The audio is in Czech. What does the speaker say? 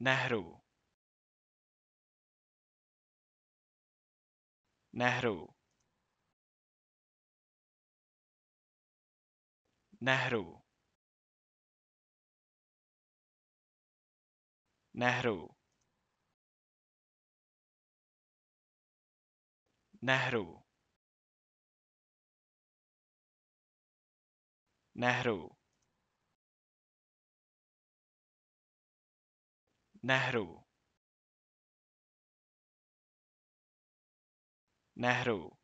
nehru. Nehru. Nehru. Nehru. Nehru. Nehru. Nehru. Nehru.